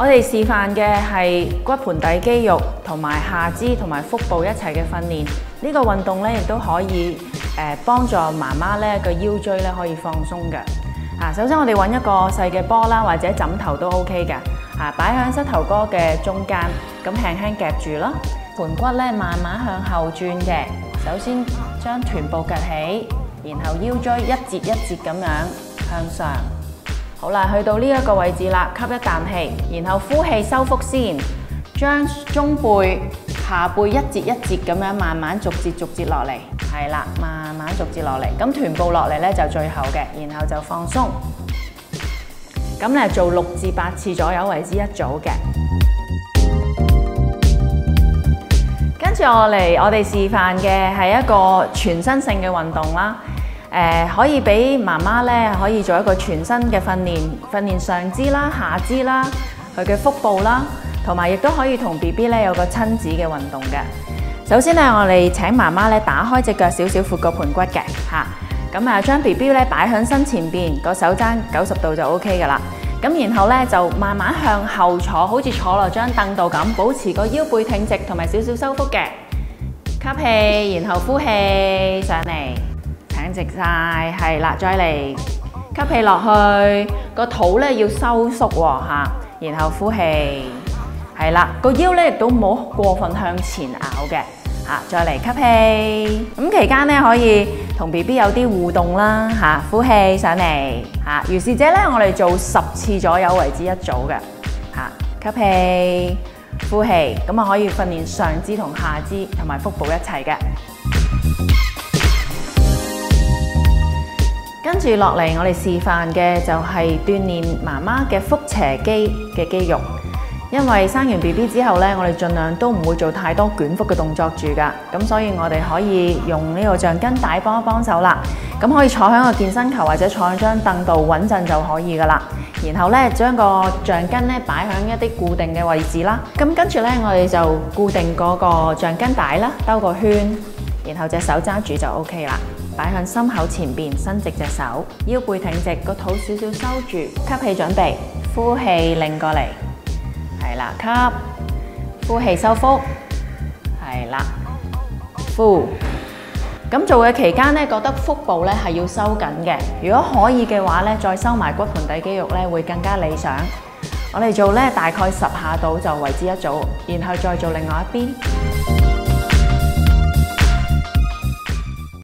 我哋示範嘅係骨盤底肌肉同埋下肢同埋腹部一齊嘅訓練。呢、個運動咧亦都可以誒幫、助媽媽咧個腰椎咧可以放鬆嘅。啊，首先我哋揾一個細嘅波啦，或者枕頭都 OK 嘅。啊，擺喺膝頭哥嘅中間，咁輕輕夾住咯。盤骨咧慢慢向後轉嘅。首先將臀部夹起，然後腰椎一节一节咁樣向上。好啦，去到呢一個位置啦，吸一啖氣，然後呼氣收腹先，將中背、下背一節一節咁樣慢慢逐節逐節落嚟，係啦，慢慢逐節落嚟。咁臀部落嚟咧就最後嘅，然後就放鬆。咁咧做六至八次左右為之一組嘅。跟住我嚟，我哋示範嘅係一個全身性嘅運動啦。誒、可以俾媽媽咧可以做一個全身嘅訓練，訓練上肢啦、下肢啦、佢嘅腹部啦，同埋亦都可以同 B B 咧有個親子嘅運動嘅。首先咧，我哋請媽媽咧打開隻腳少少，闊個盤骨嘅嚇。咁啊，將 B B 咧擺喺身前邊，個手踭九十度就 O K 噶啦。咁然後咧就慢慢向後坐，好似坐落張凳度咁，保持個腰背挺直同埋少少收腹嘅。吸氣，然後呼氣上嚟，直晒，係啦，再嚟吸氣落去，個肚咧要收縮喎嚇，然後呼氣，係啦，個腰咧亦都唔好過分向前咬嘅。啊，再嚟吸氣，咁期間咧可以同 B B 有啲互動啦，吓、呼氣上嚟，嚇、如是者咧，我哋做十次左右為之一組嘅，吓、吸氣，呼氣，咁啊可以訓練上肢同下肢同埋腹部一齊嘅。跟住落嚟，我哋示範嘅就係鍛鍊媽媽嘅腹斜肌嘅肌肉。因為生完 B B 之後咧，我哋盡量都唔會做太多捲腹嘅動作住㗎，咁所以我哋可以用呢個橡筋帶幫一幫手啦。咁可以坐喺個健身球或者坐喺張凳度穩陣就可以㗎啦。然後咧將個橡筋咧擺喺一啲固定嘅位置啦。咁跟住咧我哋就固定嗰個橡筋帶啦，兜個圈，然後隻手揸住就 O K 啦。擺向心口前边，伸直隻手，腰背挺直，個肚少少收住，吸氣準備，呼氣擰過嚟。係啦，吸，呼氣收腹，係啦，呼。咁做嘅期間咧，覺得腹部咧係要收緊嘅。如果可以嘅話咧，再收埋骨盆底肌肉咧，會更加理想。我哋做咧大概十下度就為之一组，然後再做另外一邊。